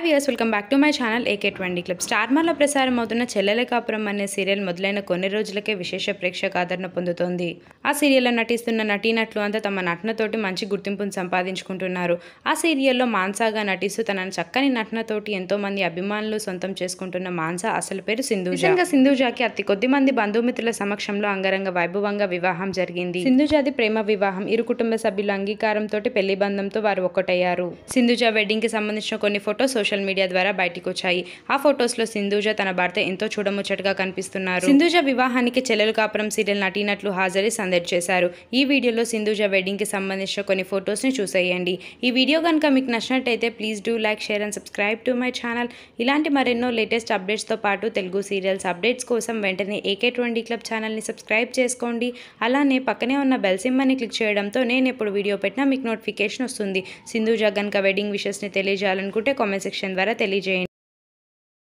Hi viewers welcome back to my channel AK twenty club స్టార్మాలో ప్రసారం అవుతున్న చెల్లెల కాపురం అనే సీరియల్ మొదలైన కొన్ని రోజులకే విశేష ప్రేక్షక ఆదరణ పొందుతోంది. ఆ సీరియల్లో నటిస్తున్న నటీనట్లు అంతా తమ నటనతోటి మంచి గుర్తింపును సంపాదించుకుంటున్నారు. ఆ సీరియల్లో మాన్సాగా నటిస్తూ తన చక్కని నటనతోటి ఎంతో మంది అభిమానులు సొంతం చేసుకుంటున్న మాన్సా అసలు పేరు సింధుజ. ఇంకా సింధుజాకి అతి కొద్ది మంది బంధుమిత్రుల సమక్షంలో అంగరంగ వైభవంగా వివాహం జరిగింది. సింధుజాది ప్రేమ వివాహం ఇరు కుటుంబ సభ్యుల అంగీకారంతో పెళ్ళి బంధంతో వారు ఒక్కటయ్యారు. సింధుజ వెడ్డింగ్కి సంబంధించిన కొన్ని ఫోటో సోషల్ సోషల్ మీడియా ద్వారా బయటకు వచ్చాయి ఆ ఫొటోస్లో సింధూజ తన భర్త ఎంతో చూడముచ్చటగా కనిపిస్తున్నారు. సింధూజ వివాహానికి చెల్లెలు కాపురం సీరియల్ నటీనట్లు హాజరీ సందడి చేశారు. ఈ వీడియోలో సింధూజ వెడ్డింగ్కి సంబంధించిన కొన్ని ఫొటోస్ని చూసేయండి. ఈ వీడియో కనుక మీకు నచ్చినట్టయితే please do like share and subscribe to my channel. ఇలాంటి మరెన్నో లేటెస్ట్ అప్డేట్స్తో పాటు తెలుగు సీరియల్స్ అప్డేట్స్ కోసం వెంటనే ఏకే ట్వంటీ క్లబ్ ఛానల్ని సబ్స్క్రైబ్ చేసుకోండి. అలానే పక్కనే ఉన్న బెల్ సింబల్ని క్లిక్ చేయడంతో నేను ఎప్పుడు వీడియో పెట్టినా మీకు నోటిఫికేషన్ వస్తుంది. సింధూజ కనుక వెడ్డింగ్ విషెస్ని తెలియజేయాలనుకుంటే కామెంట్ సెక్షన్ ద్వారా తెలియజేయండి.